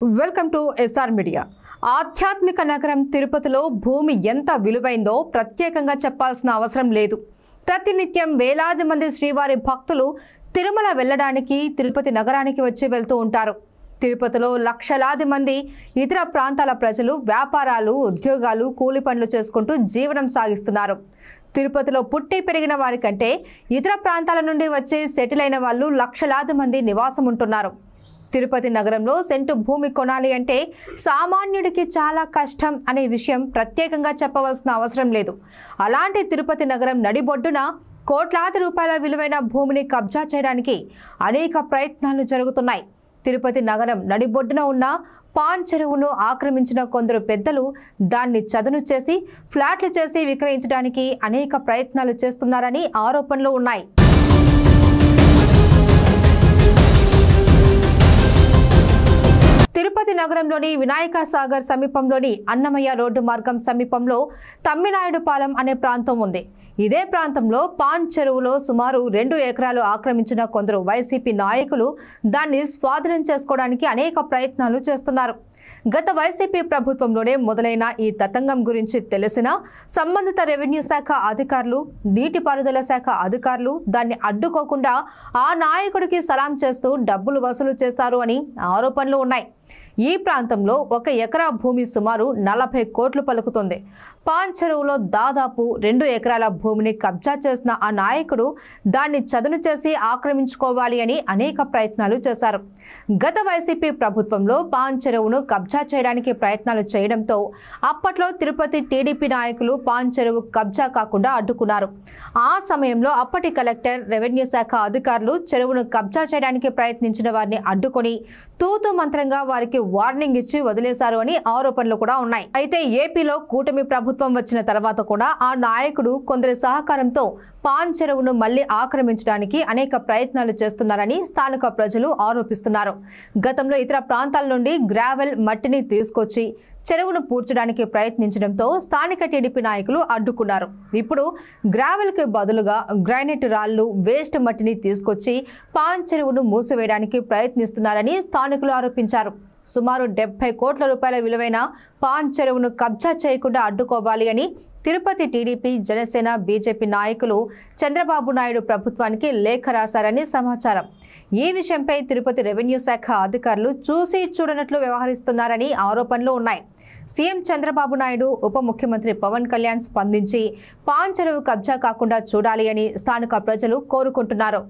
Welcome to SR media ఆధ్యాత్మిక నగరం తిరుపతిలో భూమి ఎంత విలువైందో ప్రత్యేకంగా చెప్పాల్సిన అవసరం లేదు. ప్రతినిత్యం వేలాది మంది శ్రీవారి భక్తులు తిరుమల వెళ్ళడానికి తిరుపతి నగరానికి వచ్చి వెళ్తూ ఉంటారు. తిరుపతిలో లక్షలాది మంది ఇతర ప్రాంతాల ప్రజలు వ్యాపారాలు ఉద్యోగాలు కూలి పనులు చేసుకుంటూ జీవనం సాగిస్తున్నారు. తిరుపతిలో పుట్టి పెరిగిన వారికంటే ఇతర ప్రాంతాల నుండి వచ్చి సెటిల్ అయిన వాళ్ళు లక్షలాది మంది నివాసం ఉంటున్నారు తిరుపతి నగరంలో సెంటు భూమి కొనాలి అంటే సామాన్యుడికి చాలా కష్టం అనే విషయం ప్రత్యేకంగా చెప్పవలసిన అవసరం లేదు. అలాంటి తిరుపతి నగరం నడిబొడ్డున కోట్లాది రూపాయల విలువైన భూమిని కబ్జా చేయడానికి అనేక ప్రయత్నాలు జరుగుతున్నాయి. తిరుపతి నగరం నడిబొడ్డున ఉన్న పాన్ చెరువును ఆక్రమించిన కొందరు పెద్దలు దాన్ని చదును చేసి ఫ్లాట్లు చేసి విక్రయించడానికి అనేక ప్రయత్నాలు చేస్తున్నారని ఆరోపణలు ఉన్నాయి. తిరుపతి నగరంలోని వినాయక సాగర్ సమీపంలోని అన్నమయ్య రోడ్డు మార్గం సమీపంలో తమ్మినాయుడుపాలెం అనే ప్రాంతం ఉంది. ఇదే ప్రాంతంలో పాన్ చెరువులో సుమారు రెండు ఎకరాలు ఆక్రమించిన కొందరు వైసీపీ నాయకులు దాన్ని స్వాధీనం చేసుకోవడానికి అనేక ప్రయత్నాలు చేస్తున్నారు. గత వైసీపీ ప్రభుత్వంలోనే మొదలైన ఈ తతంగం గురించి తెలిసిన సంబంధిత రెవెన్యూ శాఖ అధికారులు నీటిపారుదల శాఖ అధికారులు దాన్ని అడ్డుకోకుండా ఆ నాయకుడికి సలాం చేస్తూ డబ్బులు వసూలు చేశారు అని ఆరోపణలు ఉన్నాయి. ఈ ప్రాంతంలో ఒక ఎకరా భూమి సుమారు నలభై కోట్లు పలుకుతుంది. పాన్ చెరువులో దాదాపు రెండు ఎకరాల భూమిని కబ్జా చేసిన ఆ నాయకుడు దాన్ని చదును చేసి ఆక్రమించుకోవాలి అని అనేక ప్రయత్నాలు చేశారు. గత వైసీపీ ప్రభుత్వంలో పాన్ చెరువును కబ్జా చేయడానికి ప్రయత్నాలు చేయడంతో అప్పట్లో తిరుపతి టీడీపీ నాయకులు పాన్ చెరువు కబ్జా కాకుండా అడ్డుకున్నారు. ఆ సమయంలో అప్పటి కలెక్టర్ రెవెన్యూ శాఖ అధికారులు చెరువును కబ్జా చేయడానికి ప్రయత్నించిన వారిని అడ్డుకొని తూతు మంత్రంగా వారికి వార్నింగ్ ఇచ్చి వదిలేశారు అని ఆరోపణలు కూడా ఉన్నాయి. అయితే ఏపీలో కూటమి ప్రభుత్వం వచ్చిన తర్వాత కూడా ఆ నాయకుడు కొందరి సహకారంతో పాన్ చెరువును మళ్ళీ ఆక్రమించడానికి అనేక ప్రయత్నాలు చేస్తున్నారని స్థానిక ప్రజలు ఆరోపిస్తున్నారు. గతంలో ఇతర ప్రాంతాల నుండి గ్రావెల్ మట్టిని తీసుకొచ్చి చెరువును పూడ్చడానికి ప్రయత్నించడంతో స్థానిక టీడీపీ నాయకులు అడ్డుకున్నారు. ఇప్పుడు గ్రావెల్కి బదులుగా గ్రానైట్ రాళ్ళు వేస్ట్ మట్టిని తీసుకొచ్చి పాన్ చెరువును మూసివేయడానికి ప్రయత్నిస్తున్నారని స్థానికులు ఆరోపించారు. సుమారు డెబ్బై కోట్ల రూపాయల విలువైన పాన్ చెరువును కబ్జా చేయకుండా అడ్డుకోవాలి అని తిరుపతి టీడీపీ జనసేన బీజేపీ నాయకులు చంద్రబాబు నాయుడు ప్రభుత్వానికి లేఖ రాశారని సమాచారం. ఈ విషయంపై తిరుపతి రెవెన్యూ శాఖ అధికారులు చూసి చూడనట్లు వ్యవహరిస్తున్నారని ఆరోపణలు ఉన్నాయి. సీఎం చంద్రబాబు నాయుడు ఉప ముఖ్యమంత్రి పవన్ కళ్యాణ్ స్పందించి పాన్ చెరువు కబ్జా కాకుండా చూడాలి అని స్థానిక ప్రజలు కోరుకుంటున్నారు.